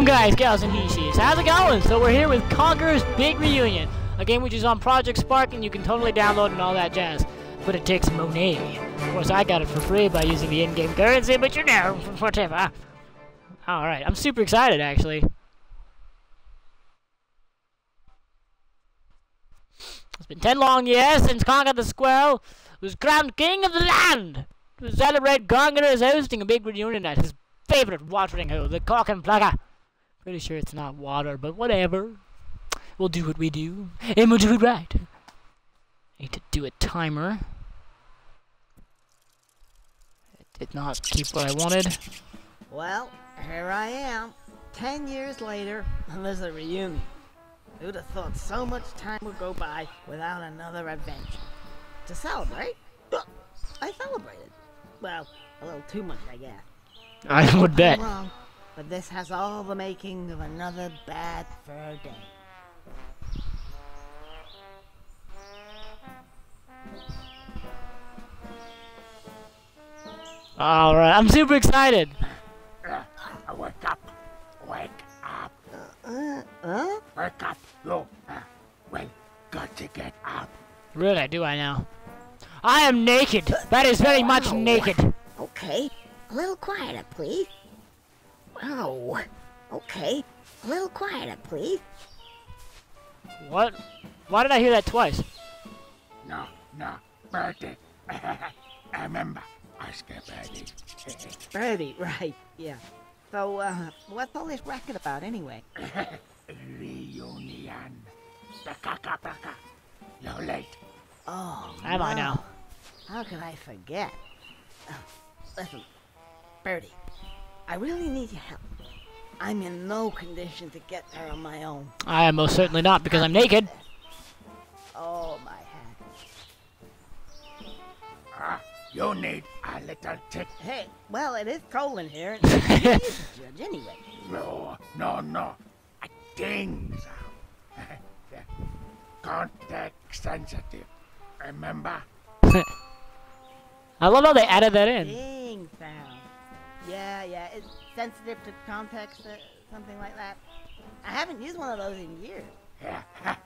Welcome guys, gals, and he, she's. How's it going? So we're here with Conker's Big Reunion, a game which is on Project Spark and you can totally download and all that jazz. But it takes money. Of course, I got it for free by using the in-game currency, but you know, whatever. Alright, I'm super excited actually. It's been ten long years since Conker the Squirrel was crowned king of the land. To celebrate, Conker is hosting a big reunion at his favorite watering hole, the Cock and Plucker. Pretty sure it's not water, but whatever. We'll do what we do, and we'll do it right. Need to do a timer. It did not keep what I wanted. Well, here I am, ten years later, and there's a reunion. Who'd have thought so much time would go by without another adventure? To celebrate? I celebrated. Well, a little too much, I guess. I would bet. I'm wrong, but this has all the making of another bad fur day. Alright, I'm super excited. Uh, wake up! Wake up! Uh, huh? Wake up! You! Uh, well, got to get up. Really, do I now? I am naked. That is very much Wow. naked. Okay, a little quieter, please. Wow. Okay, a little quieter, please. What? Why did I hear that twice? No, no, Bertie. I remember. Ask her, Bertie. Birdy, right, yeah. So, uh, what's all this racket about anyway? Reunion. The caca You're late. Oh, Am I now? How could I forget? Uh, listen, Birdy, I really need your help. I'm in no condition to get there on my own. I am most certainly not because I'm naked. Oh, my hat. Ah, you need a little tip. Hey, well, it is cold in here, and he's the judge anyway. No, no, no. A ding sound. Context sensitive. Remember? I love how they added that in. Ding sound. Yeah, yeah, it's sensitive to context, uh, something like that. I haven't used one of those in years.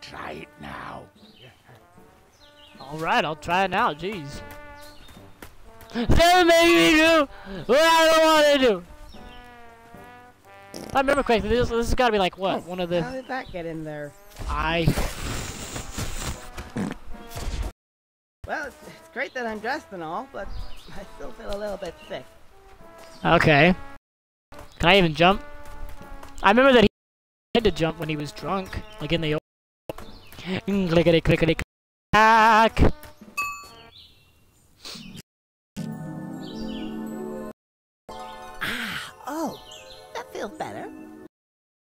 Try it now. Alright, I'll try it now, jeez. Don't make me do what I don't want to do. If I remember correctly, this, this has got to be like, what? One of the. How did that get in there? I... Well, it's, it's great that I'm dressed and all, but I still feel a little bit sick. Okay. Can I even jump? I remember that he had to jump when he was drunk, like in the old... Clickety clickety clack. Ah, oh, that feels better.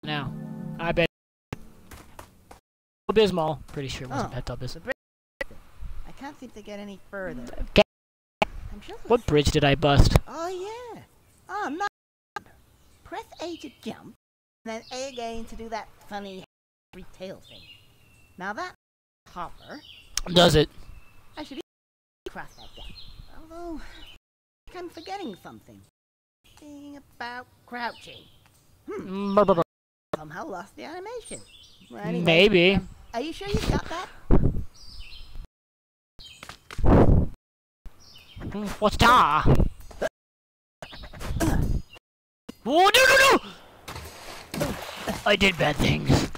Now, I bet... Abysmal. Pretty sure it wasn't Oh. Pepto Bismol. I can't seem to get any further. Sure. What bridge did I bust? Oh yeah. Oh no. Press A to jump, and then A again to do that funny tail thing. Now that hopper, Does it? I should cross that gap. Although, I think I'm forgetting something. Thing about crouching. Mm, brr, brr. Somehow lost the animation. Well, anyway, Maybe. um, are you sure you've got that? What's that? Oh, no, no, no! I did bad things.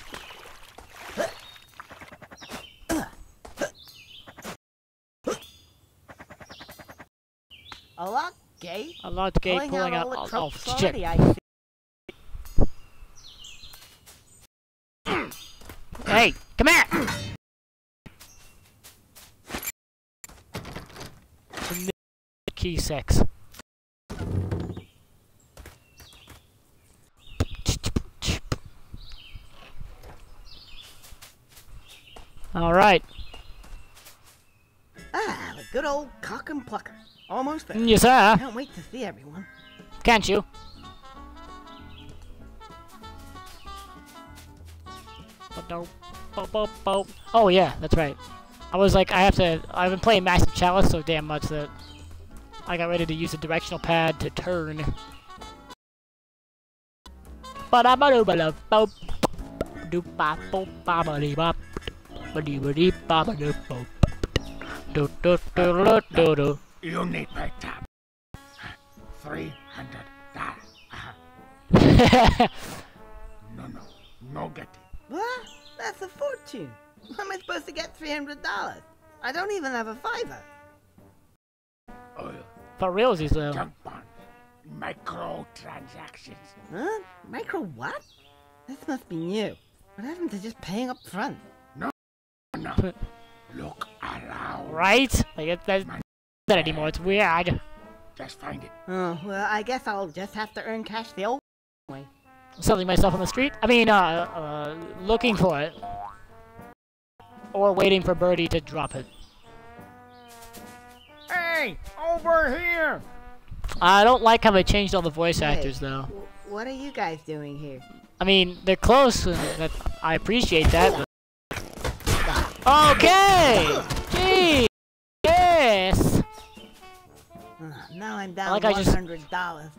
A lock gate. A lot of gate Pulling, pulling out out. all the Oh, oh, shit. Hey, come here! Key sex. Alright. Ah, the good old cock and plucker. Almost there. Yes, sir. Can't wait to see everyone. Can't you? Oh yeah, that's right. I was like, I have to. I've been playing Massive Chalice so damn much that I got ready to use the directional pad to turn. ba da ba do ba da bo do ba bo ba ba dee ba ba dee ba dee ba ba do bo do do do do do do. You need my tab. Three hundred dollars. No, no, no get it. What? That's a fortune. How am I supposed to get $300? I don't even have a fiver. Oil, For realsies though. junk bond, micro transactions. Huh? Micro what? This must be new. What happened to just paying up front? No, No. look around. Right? Like it, that's not that anymore. It's weird. Just find it. Oh, well, I guess I'll just have to earn cash the old way. Selling myself on the street? I mean, uh, uh, looking for it. Or waiting for Birdy to drop it. Hey, over here. I don't like how they changed all the voice Hey. actors, though. What are you guys doing here? I mean, they're close, and I appreciate that, but... Okay! Gee! Yes! Ugh, now I'm down like $100. I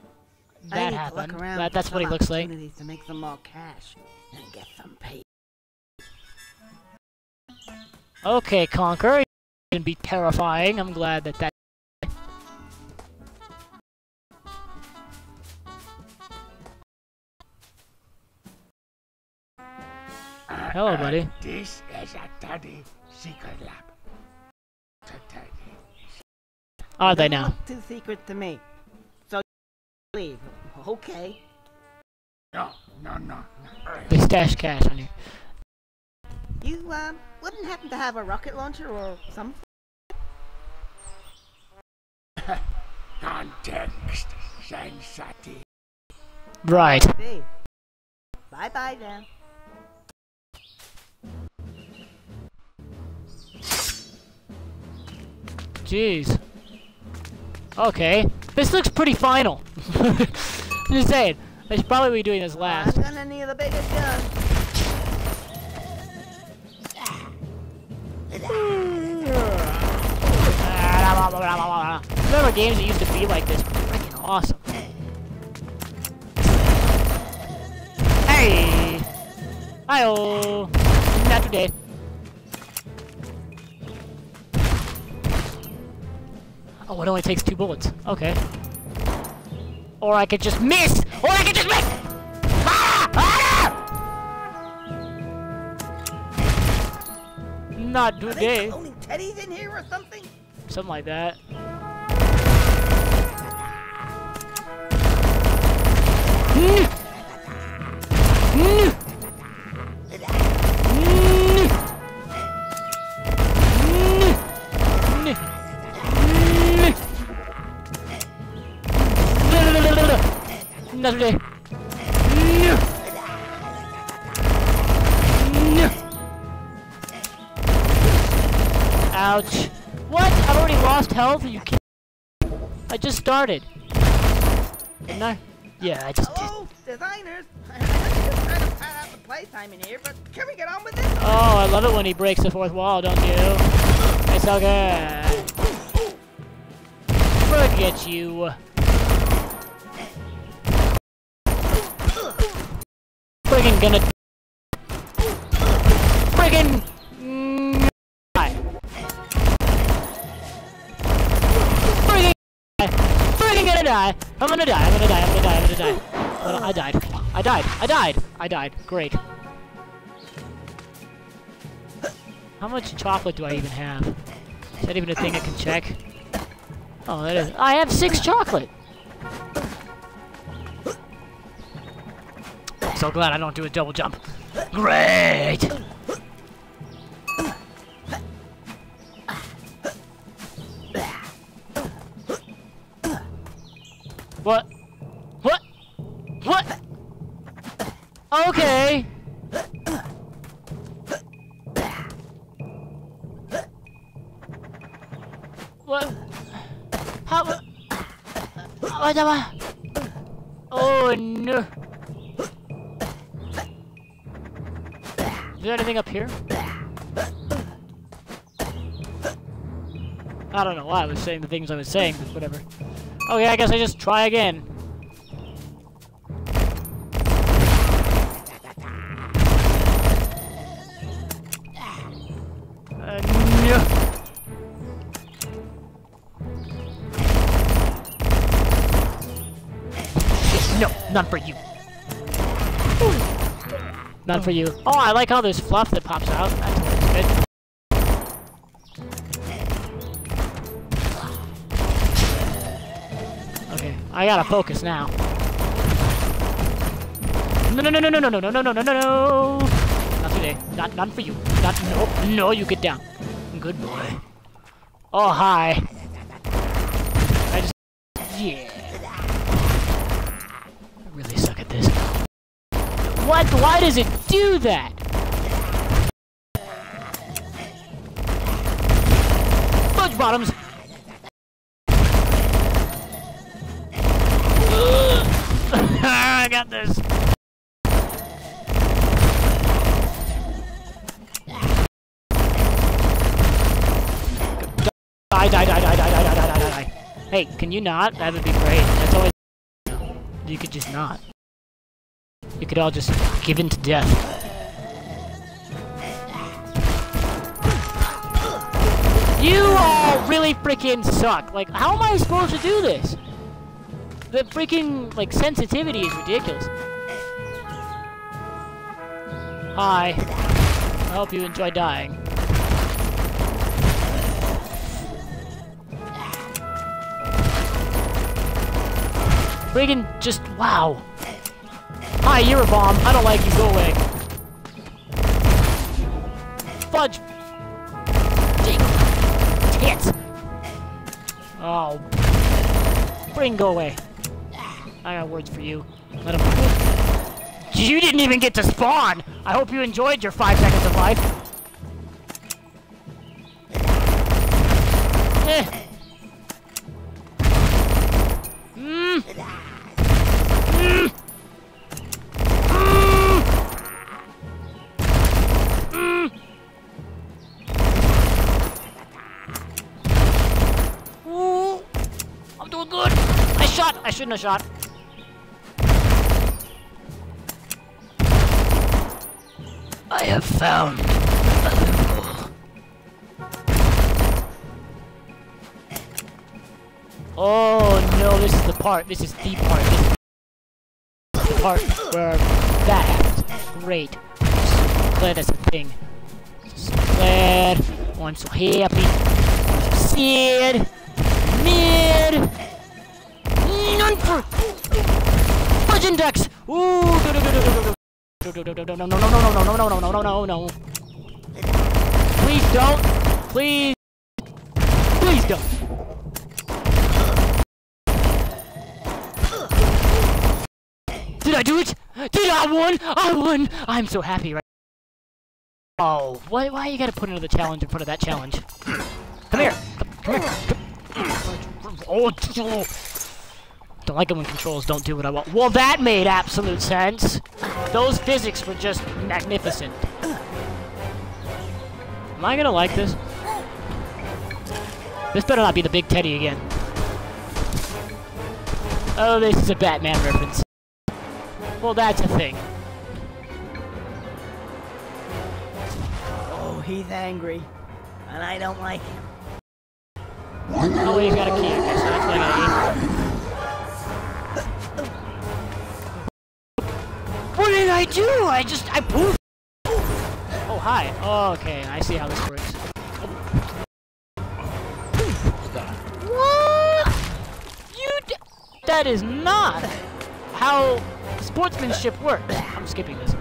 That need to happened. look around That, that's what he looks like. To make some more cash and get some pay. Okay, Conker. You can be terrifying. I'm glad that that... Hello, uh, buddy. This is a daddy secret lab. Are they now? look Too secret to me. So leave. Okay. No, no, no. They stash cash on you. You um wouldn't happen to have a rocket launcher or some Context sensitive. Right. Bye bye then. Jeez. Okay. This looks pretty final. I'm just saying. I should probably be doing this last. I'm gonna need a bigger gun. Remember games that used to be like this? Freaking awesome. Hey! Hi-oh! Not today. Oh, it only takes two bullets. Okay. Or I could just miss! Or I could just miss! Ah! Ah! Not today. teddies in here or something? Something like that. Not today. Ouch. What? I've already lost health? Are you kidding? I just started. Didn't I? Yeah, I just did. Hello, designers. I know you're trying to pad out the playtime in here, but can we get on with this? Oh, I love it when he breaks the fourth wall, don't you? It's good. Forget you. Friggin' gonna... Friggin... die. Friggin' gonna die. I'm gonna die, I'm gonna die, I'm gonna die, I'm gonna die. Oh, I died. I died. I died. I died. Great. How much chocolate do I even have? Is that even a thing I can check? Oh, that is. I have six chocolate! So glad I don't do a double jump. Great! What? What? What? Okay! What? How? What? Oh no! Is there anything up here? I don't know why I was saying the things I was saying, but whatever. Okay, I guess I just try again. No. Not for you. Ooh. None for you. Oh, I like how there's fluff that pops out. That's good. Okay, I gotta focus now. No, no, no, no, no, no, no, no, no, no, no, no, no. Not today. Not, none for you. Not, no, no, you get down. Good boy. Oh, hi. I just, yeah. What? Why does it do that? Fudge bottoms. I got this. Die, die, die, die, die, die, die, die, die, die. Hey, can you not? That would be great. That's always. You could just not. You could all just give in to death. You all really freaking suck. Like, how am I supposed to do this? The freaking, like, sensitivity is ridiculous. Hi. I hope you enjoy dying. Friggin' just, wow. Hi, you're a bomb. I don't like you. Go away. Fudge. Tits. Oh. Bring, go away. I got words for you. Let him. You didn't even get to spawn. I hope you enjoyed your five seconds of life. I have shot. I have found a loophole. Oh no, this is the part. This is the part. This is the part where that happens. Great. Glad that's a thing. Glad. Oh, I'm so happy. I'm. Mid. Fudge index. Ooh. No, no, no, no, no, no, no, no, no, no, no, no. Please don't. Please. Please don't. Did I do it? Did I win? I won! I'm so happy right Oh, why, why you gotta put another challenge in front of that challenge? Come here! Come here! Oh, don't like it when controls don't do what I want. Well, that made absolute sense. Those physics were just magnificent. Am I gonna like this? This better not be the Big Teddy again. Oh, this is a Batman reference. Well, that's a thing. Oh, he's angry. And I don't like him. Oh, he's got a key, guess. So that's what I gotta eat. Do? I just, I poofed. Oh, hi. Oh, okay. I see how this works. What? You d That is not how sportsmanship works. I'm skipping this.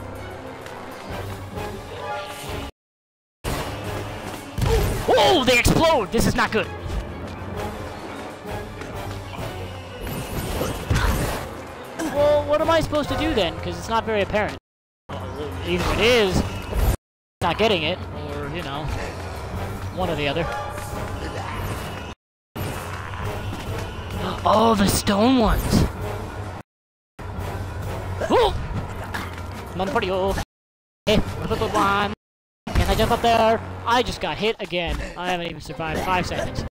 Oh, they explode! This is not good. What am I supposed to do then? Because it's not very apparent. Either it is, not getting it, or, you know, one or the other. Oh, the stone ones! Oh! You. Hey, one. Can I jump up there? I just got hit again. I haven't even survived five seconds.